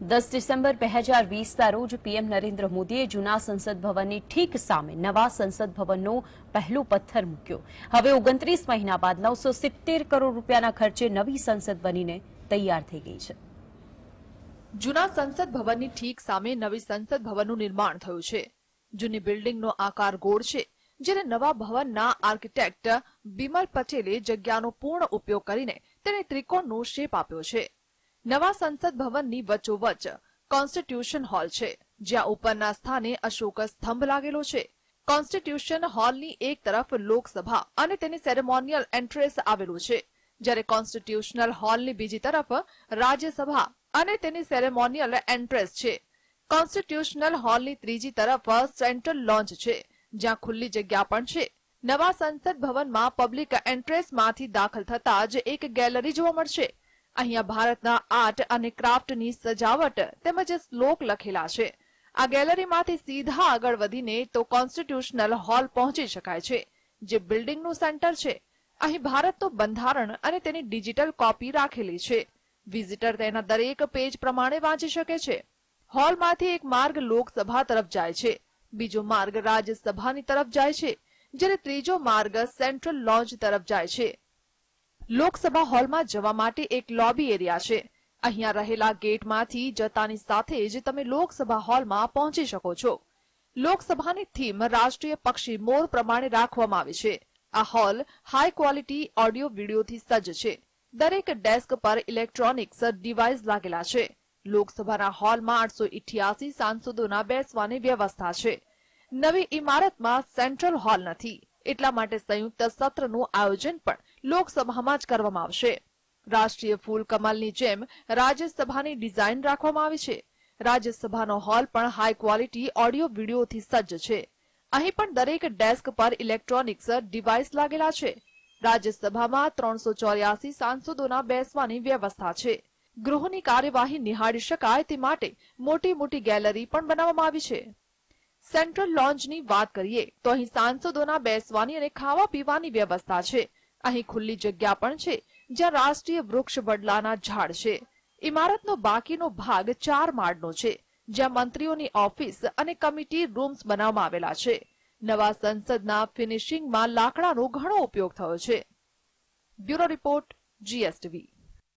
દસ ડિસેમ્બર બે હજાર વીસના રોજ પીએમ નરેન્દ્ર મોદીએ જૂના સંસદ ભવનની ઠીક સામે નવા સંસદ ભવનનો પહેલો પથ્થર મૂક્યો. હવે ઓગણત્રીસ મહિના બાદ નવસો સિત્તેર કરોડ રૂપિયાના ખર્ચે નવી સંસદ બનીને તૈયાર થઈ ગઈ છે. જૂના સંસદ ભવનની ઠીક સામે નવી સંસદ ભવનનું નિર્માણ થયું છે. જૂની બિલ્ડિંગનો આકાર ગોળ છે જેને નવા ભવનના આર્કિટેક્ટ બિમલ પટેલે જગ્યાનો પૂર્ણ ઉપયોગ કરીને તેને ત્રિકોણનો શેપ આપ્યો છે. નવા સંસદ ભવનની વચ્ચોવચ્ચ કોન્સ્ટિટ્યુશન હોલ છે, જ્યાં ઉપરના સ્થાને અશોક સ્તંભ લાગેલો છે. કોન્સ્ટિટ્યુશન હોલની એક તરફ લોકસભા અને તેની સેરેમોનિયલ એન્ટ્રેસ આવેલું છે, જ્યારે કોન્સ્ટિટ્યુશનલ હોલની બીજી તરફ રાજ્યસભા અને તેની સેરેમોનિયલ એન્ટ્રેસ છે. કોન્સ્ટિટ્યુશનલ હોલની ત્રીજી તરફ સેન્ટ્રલ લોન્ચ છે, જ્યાં ખુલ્લી જગ્યા પણ છે. નવા સંસદ ભવનમાં પબ્લિક એન્ટ્રેસમાંથી દાખલ થતા જ એક ગેલેરી જોવા મળશે. અહીંયા ભારતના આર્ટ અને ક્રાફ્ટની સજાવટ તેમજ શ્લોક લખેલા છે. આ ગેલેરીમાંથી સીધા આગળ વધીને તો કોન્સ્ટિટ્યુશનલ હોલ પહોંચી શકાય છે, જે બિલ્ડિંગનું સેન્ટર છે. અહીં ભારતનું બંધારણ અને તેની ડિજિટલ કોપી રાખેલી છે. વિઝિટર તેના દરેક પેજ પ્રમાણે વાંચી શકે છે. હોલમાંથી એક માર્ગ લોકસભા તરફ જાય છે, બીજો માર્ગ રાજ્યસભાની તરફ જાય છે, જ્યારે ત્રીજો માર્ગ સેન્ટ્રલ લોન્ચ તરફ જાય છે. લોકસભા હોલમાં જવા માટે એક લોબી એરિયા છે. અહીંયા રહેલા ગેટમાંથી જતાની સાથે જ તમે લોકસભા હોલમાં પહોંચી શકો છો. લોકસભાની થીમ રાષ્ટ્રીય પક્ષી મોર પ્રમાણે રાખવામાં આવી છે. આ હોલ હાઈ ક્વોલિટી ઓડિયો વિડીયોથી સજ્જ છે. દરેક ડેસ્ક પર ઇલેક્ટ્રોનિક્સ ડિવાઇસ લાગેલા છે. લોકસભાના હોલમાં આઠસો ઇઠ્યાસી સાંસદોના બેસવાની વ્યવસ્થા છે. નવી ઇમારતમાં સેન્ટ્રલ હોલ નથી. એટલા માટે સંયુક્ત સત્રનું આયોજન પણ લોકસભામાં જ કરવામાં આવશે. રાષ્ટ્રીય ફૂલ કમલની જેમ રાજ્યસભાની ડિઝાઇન રાખવામાં આવી છે. રાજ્યસભાનો હોલ પણ હાઈ ક્વોલિટી ઓડિયો વિડીયોથી સજ્જ છે. અહીં પણ દરેક ડેસ્ક પર ઇલેક્ટ્રોનિક્સ ડિવાઇસ લાગેલા છે. રાજ્યસભામાં ત્રણસો ચોર્યાસી સાંસદોના બેસવાની વ્યવસ્થા છે. ગૃહની કાર્યવાહી નિહાળી શકાય તે માટે મોટી મોટી ગેલેરી પણ બનાવવામાં આવી છે. સેન્ટ્રલ લોન્જની વાત કરીએ તો અહીં સાંસદોના બેસવાની અને ખાવા પીવાની વ્યવસ્થા છે. અહીં ખુલ્લી જગ્યા પણ છે, જ્યાં રાષ્ટ્રીય વૃક્ષ વડલાના ઝાડ છે. ઇમારતનો બાકીનો ભાગ ચાર માળનો છે, જ્યાં મંત્રીઓની ઓફિસ અને કમિટી રૂમ્સ બનાવવામાં આવેલા છે. નવા સંસદના ફિનિશિંગમાં લાકડાનો ઘણો ઉપયોગ થયો છે. Bureau report, GSTV.